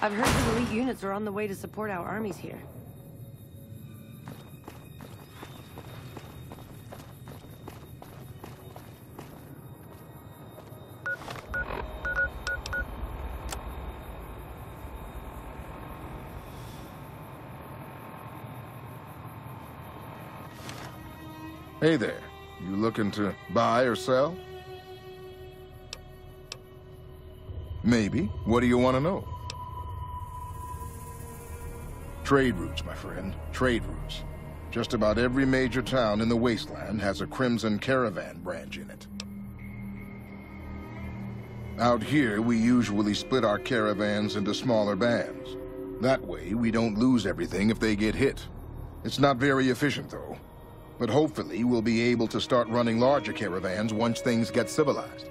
I've heard the elite units are on the way to support our armies here. Hey there. You looking to buy or sell? Maybe. What do you want to know? Trade routes, my friend. Trade routes. Just about every major town in the Wasteland has a Crimson Caravan branch in it. Out here, we usually split our caravans into smaller bands. That way, we don't lose everything if they get hit. It's not very efficient, though. But hopefully, we'll be able to start running larger caravans once things get civilized.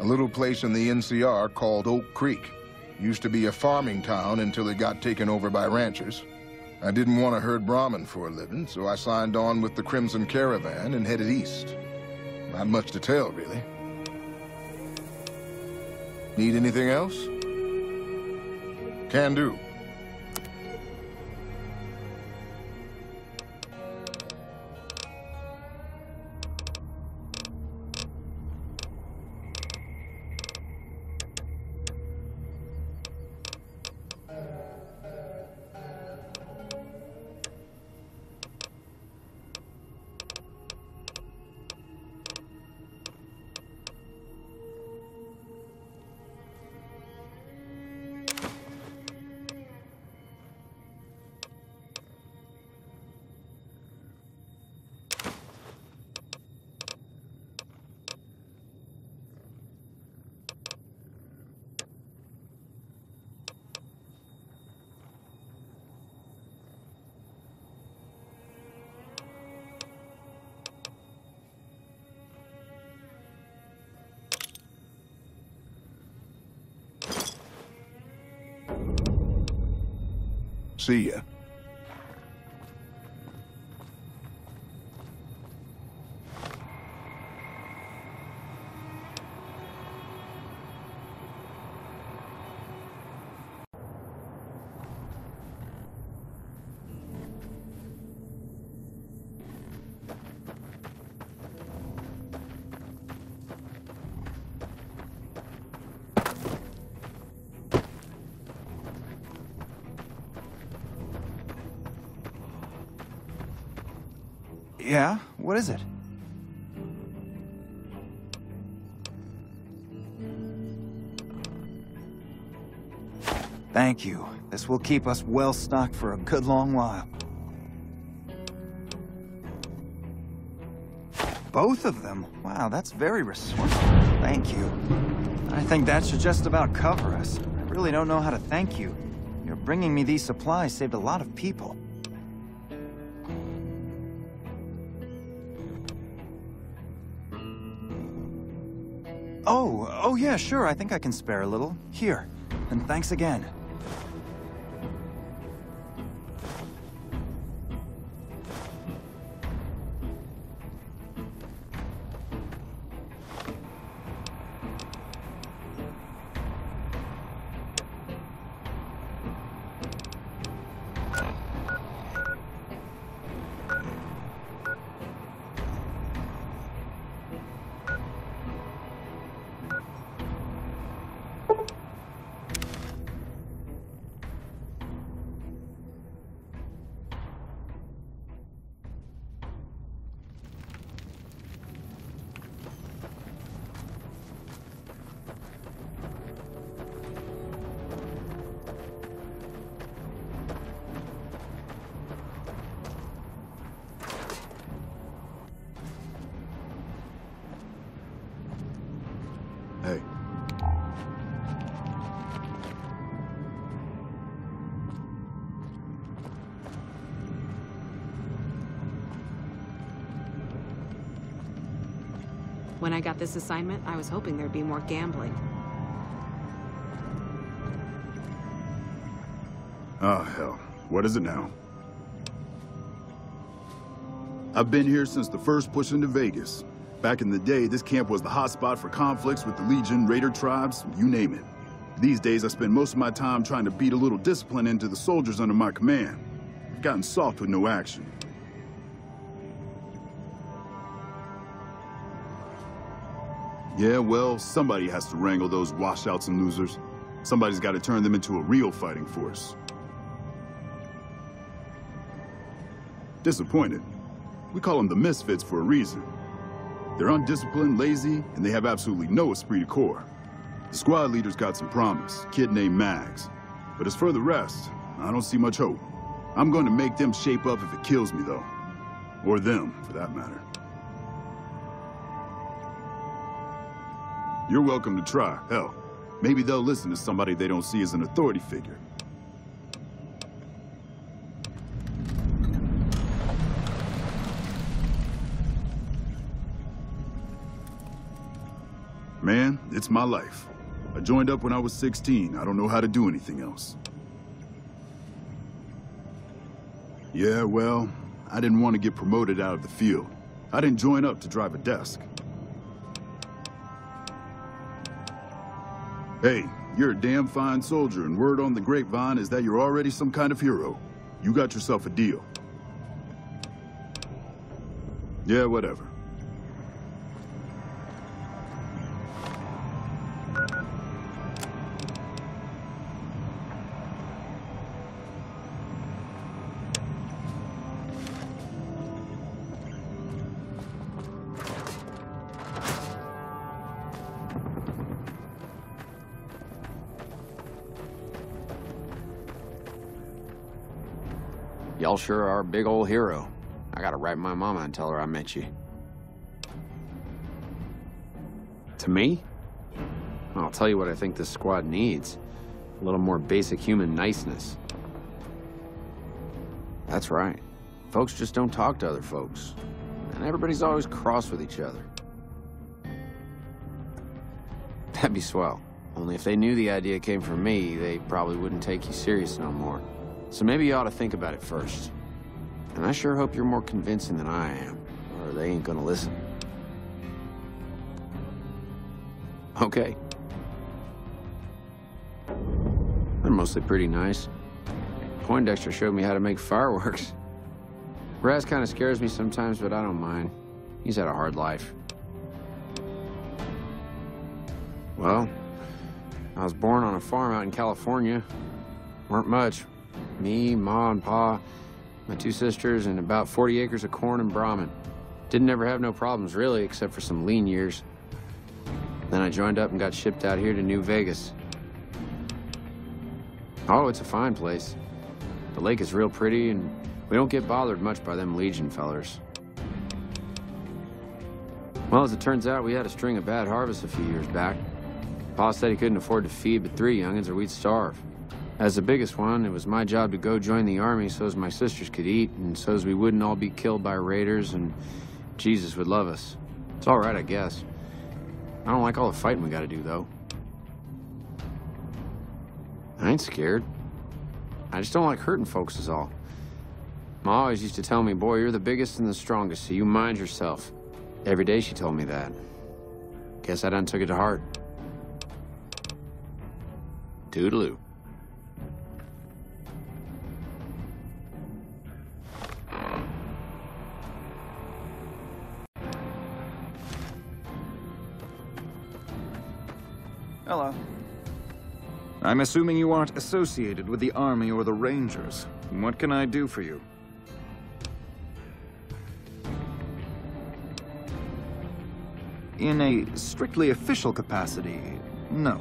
A little place in the NCR called Oak Creek. Used to be a farming town until it got taken over by ranchers. I didn't want to herd Brahmin for a living, so I signed on with the Crimson Caravan and headed east. Not much to tell, really. Need anything else? Can do. See is it? Thank you. This will keep us well stocked for a good long while. Both of them? Wow, that's very resourceful. Thank you. I think that should just about cover us. I really don't know how to thank you. Your bringing me these supplies saved a lot of people. Oh, oh yeah, sure, I think I can spare a little. Here, and thanks again. When I got this assignment, I was hoping there'd be more gambling. Oh, hell. What is it now? I've been here since the first push into Vegas. Back in the day, this camp was the hotspot for conflicts with the Legion, Raider tribes, you name it. These days, I spend most of my time trying to beat a little discipline into the soldiers under my command. I've gotten soft with no action. Yeah, well, somebody has to wrangle those washouts and losers. Somebody's got to turn them into a real fighting force. Disappointed. We call them the Misfits for a reason. They're undisciplined, lazy, and they have absolutely no esprit de corps. The squad leader's got some promise, kid named Mags. But as for the rest, I don't see much hope. I'm going to make them shape up if it kills me, though. Or them, for that matter. You're welcome to try. Hell, maybe they'll listen to somebody they don't see as an authority figure. Man, it's my life. I joined up when I was 16. I don't know how to do anything else. Yeah, well, I didn't want to get promoted out of the field. I didn't join up to drive a desk. Hey, you're a damn fine soldier, and word on the grapevine is that you're already some kind of hero. You got yourself a deal. Yeah, whatever. Y'all sure are a big old hero. I gotta write my mama and tell her I met you. To me? I'll tell you what I think this squad needs. A little more basic human niceness. That's right. Folks just don't talk to other folks. And everybody's always cross with each other. That'd be swell. Only if they knew the idea came from me, they probably wouldn't take you serious no more. So maybe you ought to think about it first. And I sure hope you're more convincing than I am, or they ain't gonna listen. Okay. They're mostly pretty nice. Poindexter showed me how to make fireworks. Raz kind of scares me sometimes, but I don't mind. He's had a hard life. Well, I was born on a farm out in California. Weren't much. Me, Ma, and Pa, my two sisters, and about 40 acres of corn and Brahmin. Didn't ever have no problems, really, except for some lean years. Then I joined up and got shipped out here to New Vegas. Oh, it's a fine place. The lake is real pretty, and we don't get bothered much by them Legion fellers. Well, as it turns out, we had a string of bad harvests a few years back. Pa said he couldn't afford to feed but three youngins or we'd starve. As the biggest one, it was my job to go join the army so as my sisters could eat and so as we wouldn't all be killed by raiders and Jesus would love us. It's all right, I guess. I don't like all the fighting we gotta do, though. I ain't scared. I just don't like hurting folks is all. Ma always used to tell me, boy, you're the biggest and the strongest, so you mind yourself. Every day she told me that. Guess I done took it to heart. Toodaloo. I'm assuming you aren't associated with the Army or the Rangers. What can I do for you? In a strictly official capacity, no.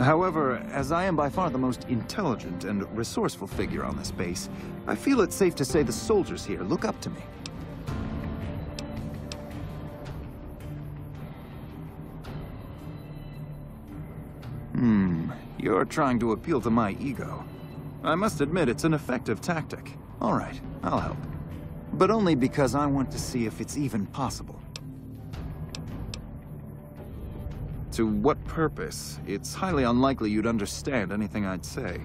However, as I am by far the most intelligent and resourceful figure on this base, I feel it's safe to say the soldiers here look up to me. Hmm, you're trying to appeal to my ego. I must admit it's an effective tactic. All right, I'll help. But only because I want to see if it's even possible. To what purpose? It's highly unlikely you'd understand anything I'd say.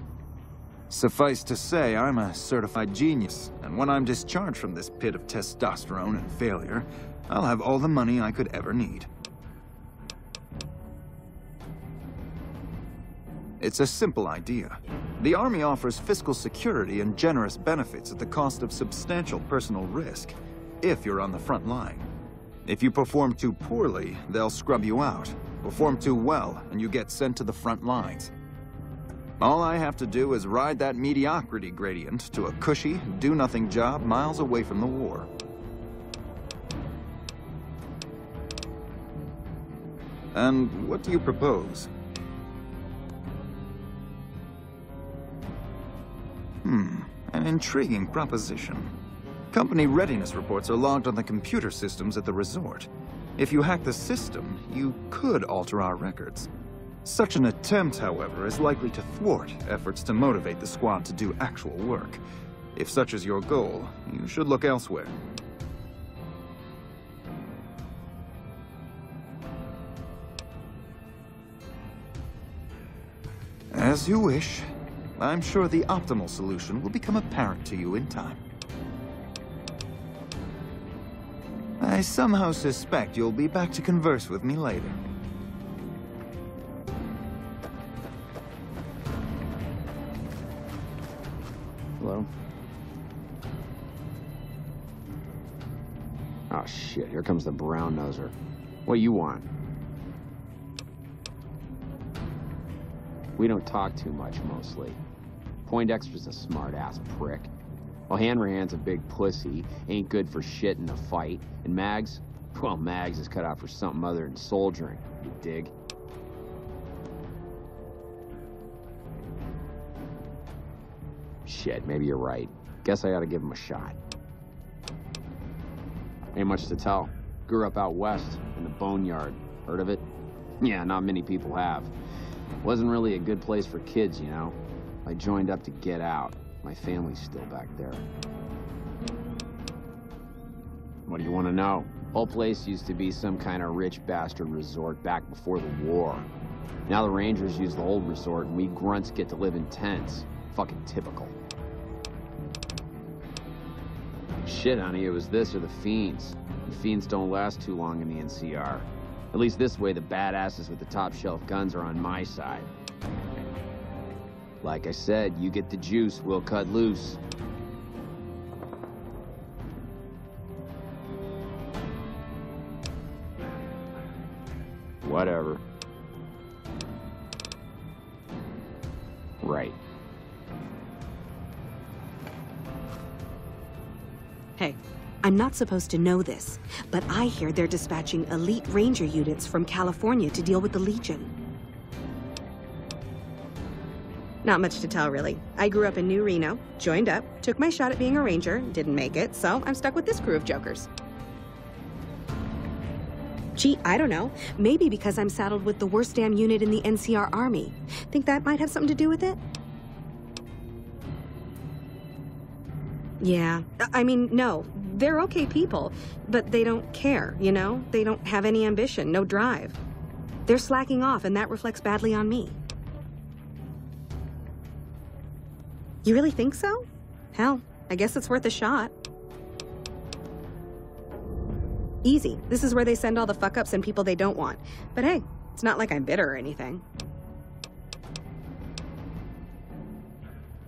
Suffice to say, I'm a certified genius, and when I'm discharged from this pit of testosterone and failure, I'll have all the money I could ever need. It's a simple idea. The Army offers fiscal security and generous benefits at the cost of substantial personal risk, if you're on the front line. If you perform too poorly, they'll scrub you out. Perform too well, and you get sent to the front lines. All I have to do is ride that mediocrity gradient to a cushy, do-nothing job miles away from the war. And what do you propose? Hmm, an intriguing proposition. Company readiness reports are logged on the computer systems at the resort. If you hack the system, you could alter our records. Such an attempt, however, is likely to thwart efforts to motivate the squad to do actual work. If such is your goal, you should look elsewhere. As you wish. I'm sure the optimal solution will become apparent to you in time. I somehow suspect you'll be back to converse with me later. Hello? Oh shit, here comes the brown noser. What you want? We don't talk too much, mostly. Poindexter's a smart-ass prick. While Hanrahan's a big pussy, ain't good for shit in a fight. And Mags? Well, Mags is cut out for something other than soldiering, you dig? Shit, maybe you're right. Guess I ought to give him a shot. Ain't much to tell. Grew up out west, in the Boneyard. Heard of it? Yeah, not many people have. Wasn't really a good place for kids, you know? I joined up to get out. My family's still back there. What do you want to know? Whole place used to be some kind of rich bastard resort back before the war. Now the Rangers use the old resort and we grunts get to live in tents. Fucking typical. Shit, honey, it was this or the Fiends. The Fiends don't last too long in the NCR. At least this way the badasses with the top shelf guns are on my side. Like I said, you get the juice, we'll cut loose. Whatever. Right. Hey, I'm not supposed to know this, but I hear they're dispatching elite ranger units from California to deal with the Legion. Not much to tell, really. I grew up in New Reno, joined up, took my shot at being a ranger, didn't make it, so I'm stuck with this crew of jokers. Gee, I don't know. Maybe because I'm saddled with the worst damn unit in the NCR Army. Think that might have something to do with it? Yeah. I I mean, no. They're okay people, but they don't care, you know? They don't have any ambition, no drive. They're slacking off, and that reflects badly on me. You really think so? Hell, I guess it's worth a shot. Easy. This is where they send all the fuck ups and people they don't want. But hey, it's not like I'm bitter or anything.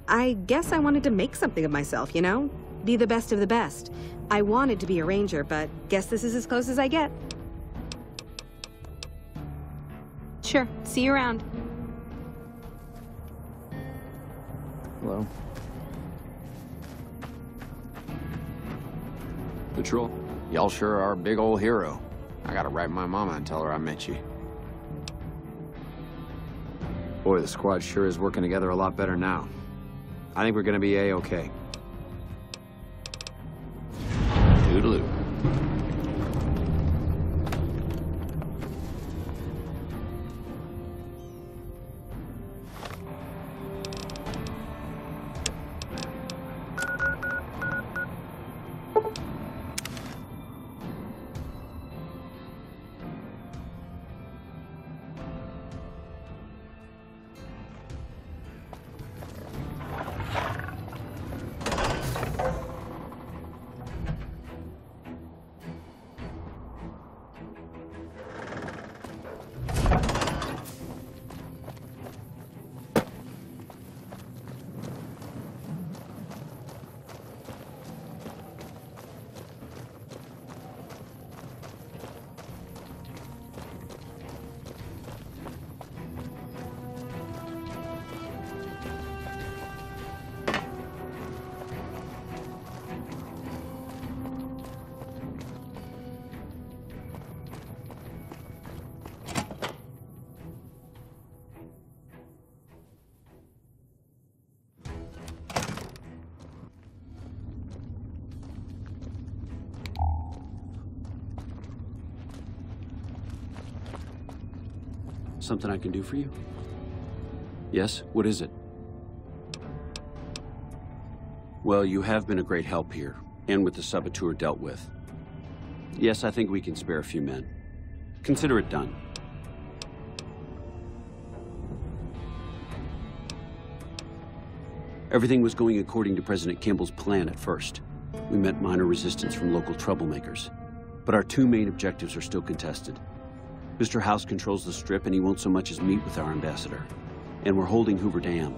I guess I wanted to make something of myself, you know? Be the best of the best. I wanted to be a ranger, but guess this is as close as I get. Sure, see you around. Hello? Patrol? Y'all sure are a big old hero. I gotta write my mama and tell her I met you. Boy, the squad sure is working together a lot better now. I think we're gonna be A-okay. Something I can do for you? Yes? What is it? Well, you have been a great help here, and with the saboteur dealt with. Yes, I think we can spare a few men. Consider it done. Everything was going according to President Kimball's plan at first. We met minor resistance from local troublemakers. But our two main objectives are still contested. Mr. House controls the Strip and he won't so much as meet with our ambassador. And we're holding Hoover Dam.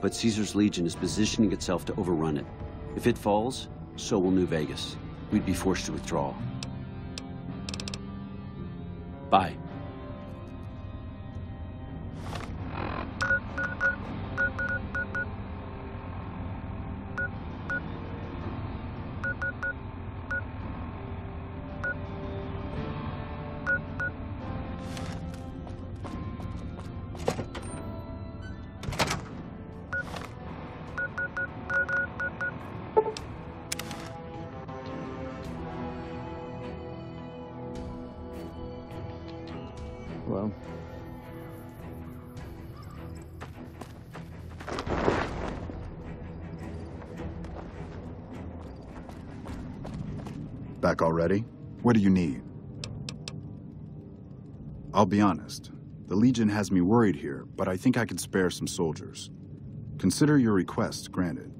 But Caesar's Legion is positioning itself to overrun it. If it falls, so will New Vegas. We'd be forced to withdraw. Bye. Back already? What do you need? I'll be honest. The Legion has me worried here, but I think I can spare some soldiers. Consider your request granted.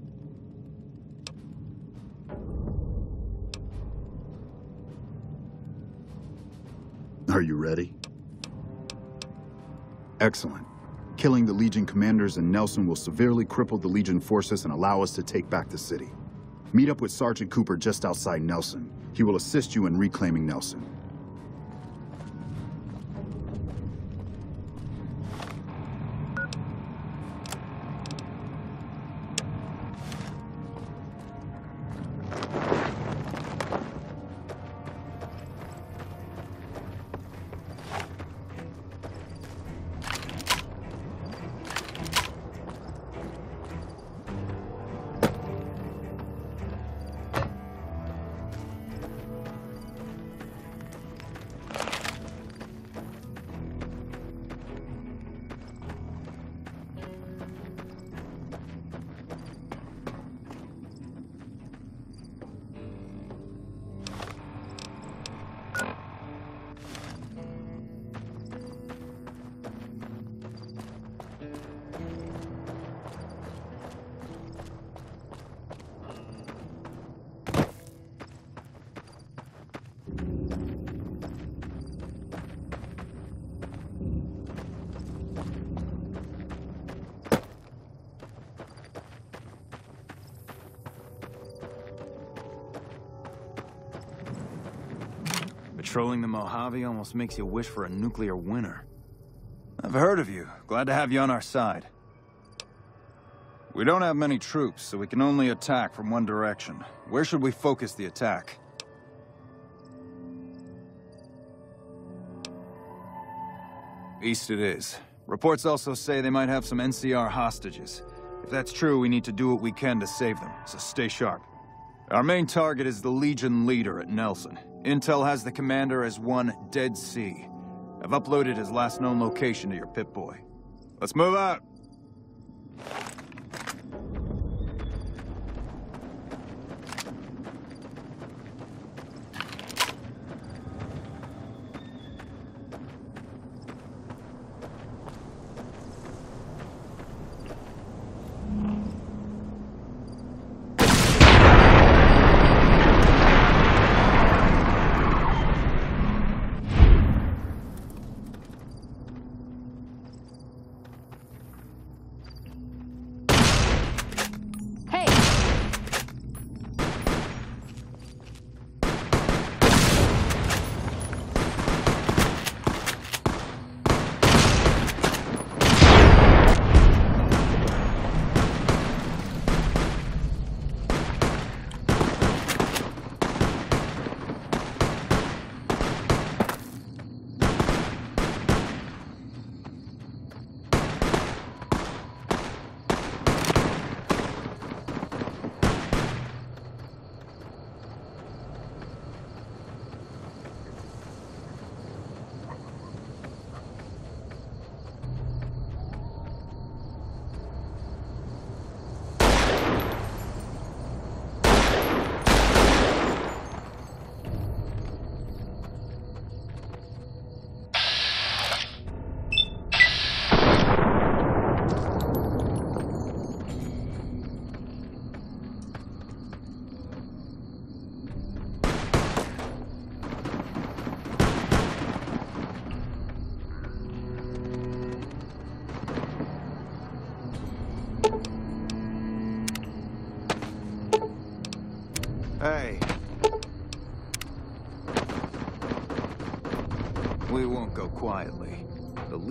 Are you ready? Excellent. Killing the Legion commanders and Nelson will severely cripple the Legion forces and allow us to take back the city. Meet up with Sergeant Cooper just outside Nelson. He will assist you in reclaiming Nelson. Patrolling the Mojave almost makes you wish for a nuclear winter. I've heard of you. Glad to have you on our side. We don't have many troops, so we can only attack from one direction. Where should we focus the attack? East it is. Reports also say they might have some NCR hostages. If that's true, we need to do what we can to save them, so stay sharp. Our main target is the Legion leader at Nelson. Intel has the commander as one Dead Sea. I've uploaded his last known location to your Pip-Boy. Let's move out!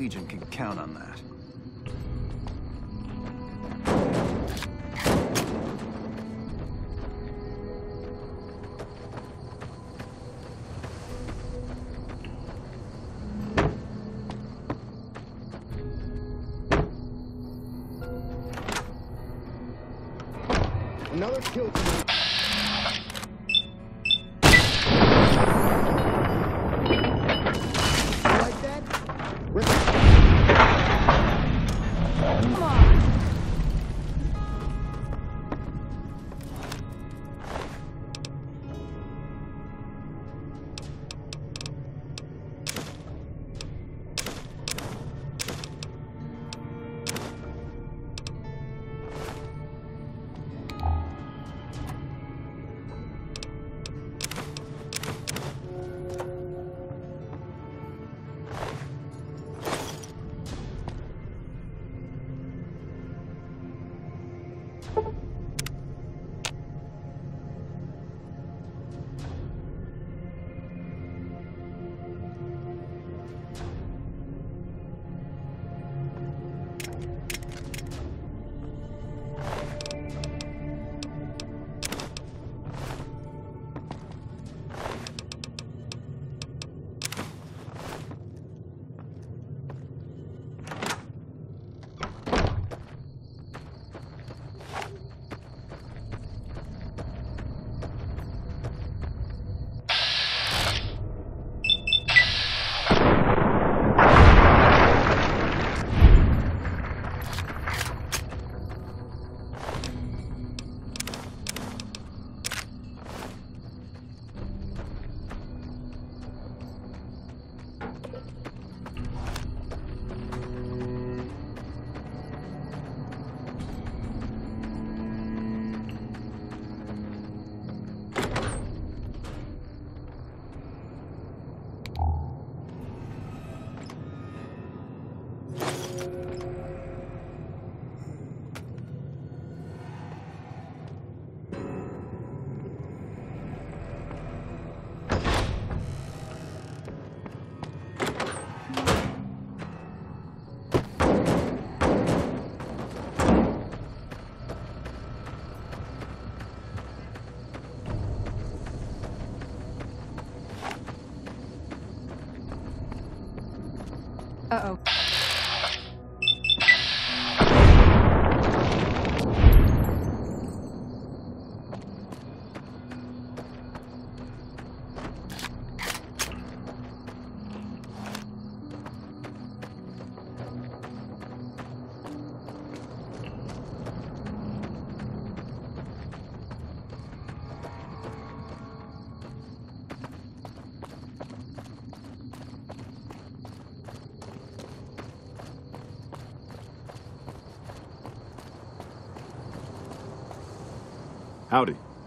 Legion can count on that. Another kill.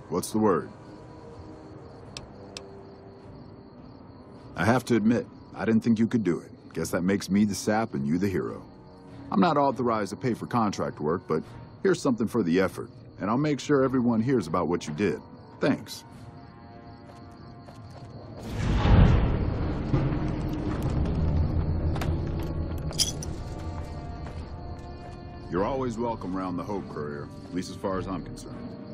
What's the word? I have to admit, I didn't think you could do it. Guess that makes me the sap and you the hero. I'm not authorized to pay for contract work, but here's something for the effort, and I'll make sure everyone hears about what you did. Thanks. You're always welcome around the Hope Courier, at least as far as I'm concerned.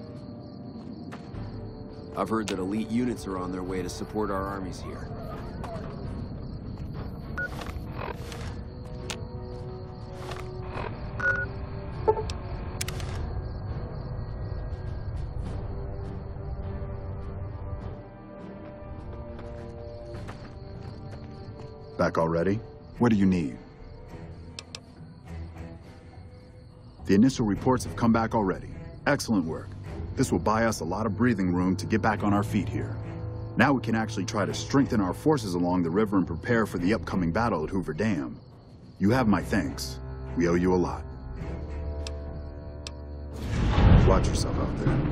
I've heard that elite units are on their way to support our armies here. Back already? What do you need? The initial reports have come back already. Excellent work. This will buy us a lot of breathing room to get back on our feet here. Now we can actually try to strengthen our forces along the river and prepare for the upcoming battle at Hoover Dam. You have my thanks. We owe you a lot. Watch yourself out there.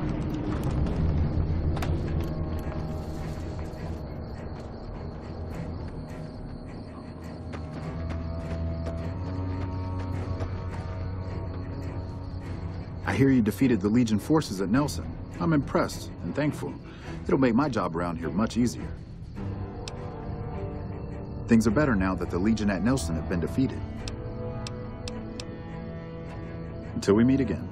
Hear you defeated the Legion forces at Nelson. I'm impressed and thankful. It'll make my job around here much easier. Things are better now that the Legion at Nelson have been defeated. Until we meet again.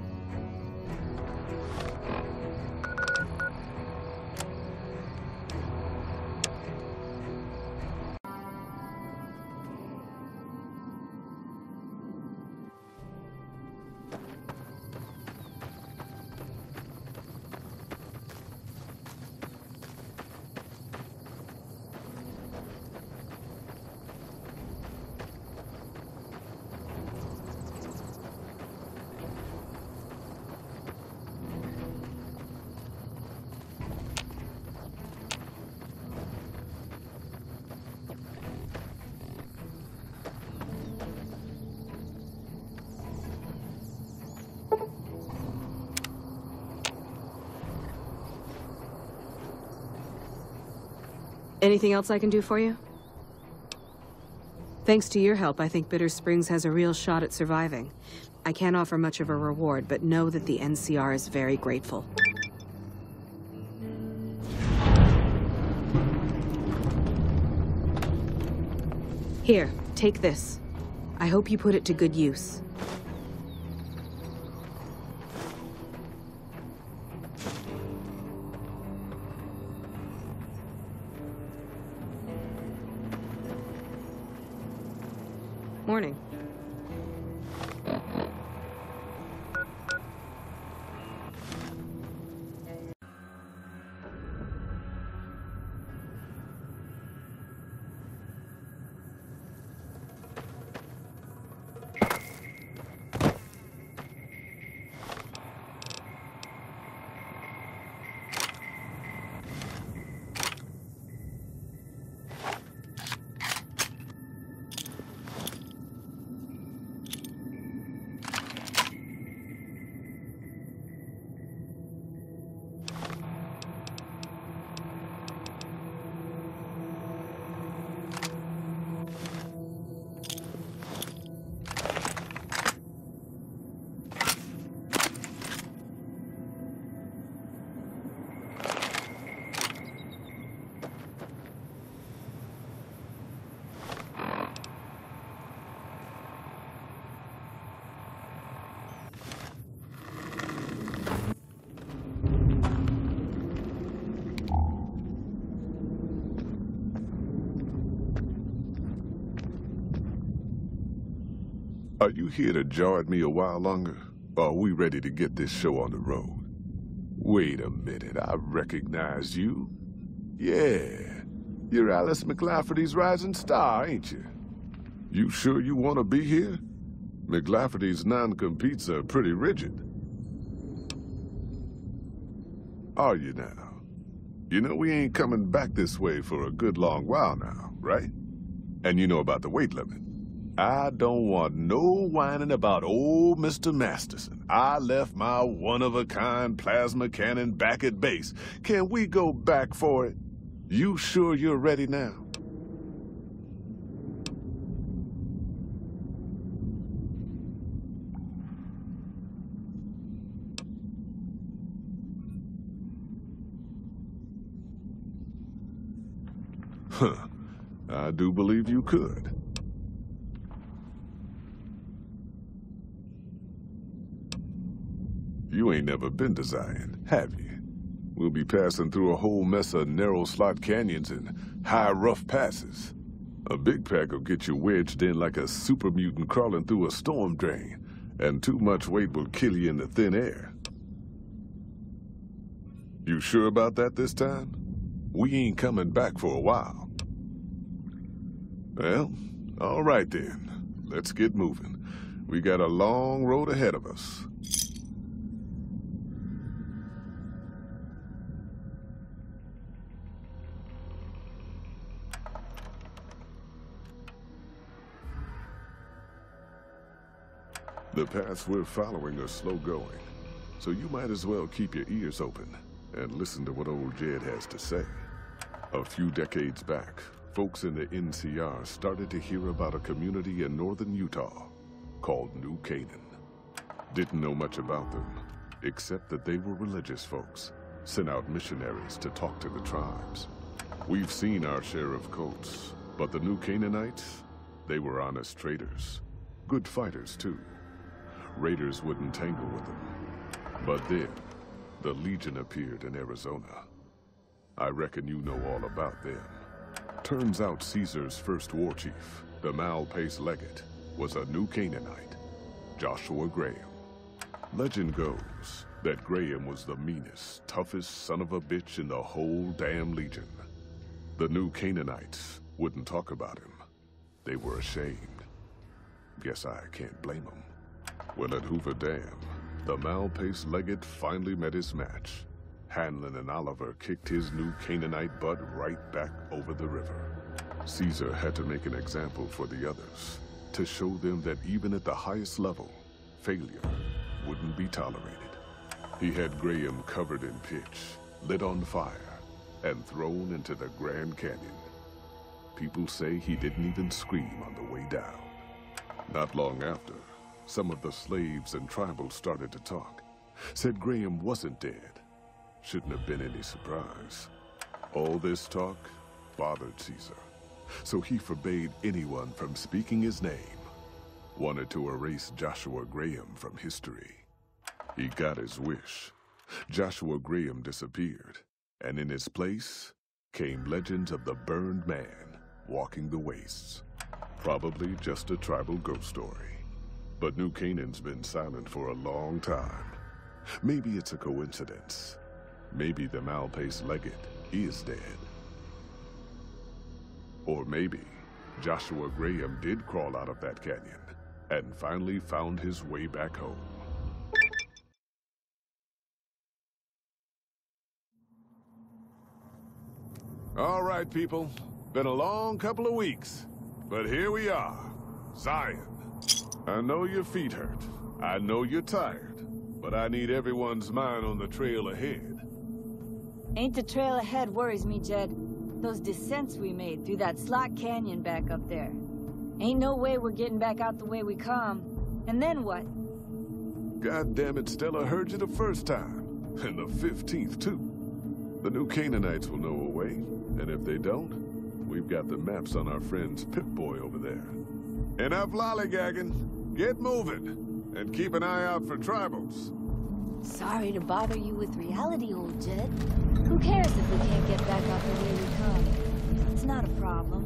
Anything else I can do for you? Thanks to your help, I think Bitter Springs has a real shot at surviving. I can't offer much of a reward, but know that the NCR is very grateful. Here, take this. I hope you put it to good use. Here to jar at me a while longer? Or are we ready to get this show on the road? Wait a minute, I recognize you. Yeah, you're Alice McLafferty's rising star, ain't you? You sure you want to be here? McLafferty's non-competes are pretty rigid. Are you now? You know we ain't coming back this way for a good long while now, right? And you know about the weight limit. I don't want no whining about old Mr. Masterson. I left my one-of-a-kind plasma cannon back at base. Can we go back for it? You sure you're ready now? Huh. I do believe you could. You ain't never been to Zion, have you? We'll be passing through a whole mess of narrow slot canyons and high rough passes. A big pack will get you wedged in like a super mutant crawling through a storm drain, and too much weight will kill you in the thin air. You sure about that this time? We ain't coming back for a while. Well, all right then. Let's get moving. We got a long road ahead of us. The paths we're following are slow going, so you might as well keep your ears open and listen to what old Jed has to say. A few decades back, folks in the NCR started to hear about a community in northern Utah called New Canaan. Didn't know much about them, except that they were religious folks sent out missionaries to talk to the tribes. We've seen our share of cults, but the new Canaanites, they were honest traders. Good fighters, too. Raiders wouldn't tangle with them. But then, the Legion appeared in Arizona. I reckon you know all about them. Turns out Caesar's first war chief, the Malpais Legate, was a new Canaanite, Joshua Graham. Legend goes that Graham was the meanest, toughest son of a bitch in the whole damn Legion. The new Canaanites wouldn't talk about him. They were ashamed. Guess I can't blame them. Well, at Hoover Dam, the Malpais Legate finally met his match. Hanlon and Oliver kicked his new Canaanite butt right back over the river. Caesar had to make an example for the others, to show them that even at the highest level, failure wouldn't be tolerated. He had Graham covered in pitch, lit on fire, and thrown into the Grand Canyon. People say he didn't even scream on the way down. Not long after, some of the slaves and tribals started to talk. Said Graham wasn't dead. Shouldn't have been any surprise. All this talk bothered Caesar, so he forbade anyone from speaking his name. Wanted to erase Joshua Graham from history. He got his wish. Joshua Graham disappeared, and in his place came legends of the burned man walking the wastes. Probably just a tribal ghost story. But New Canaan's been silent for a long time. Maybe it's a coincidence. Maybe the Malpais Legate is dead. Or maybe Joshua Graham did crawl out of that canyon and finally found his way back home. All right, people. Been a long couple of weeks. But here we are. Zion. I know your feet hurt. I know you're tired. But I need everyone's mind on the trail ahead. Ain't the trail ahead worries me, Jed. Those descents we made through that slot canyon back up there. Ain't no way we're getting back out the way we come. And then what? God damn it, Stella heard you the first time. And the 15th, too. The new Canaanites will know a way. And if they don't, we've got the maps on our friend's Pip-Boy over there. Enough lollygagging. Get moving. And keep an eye out for tribals. Sorry to bother you with reality, old Jed. Who cares if we can't get back up the way we come? It's not a problem.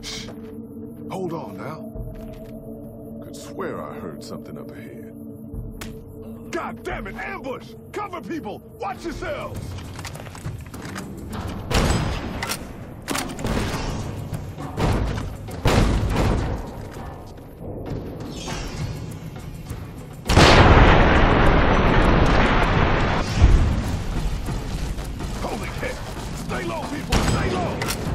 Shh. Hold on now. Could swear I heard something up ahead. God damn it! Ambush! Cover people! Watch yourselves! 来喽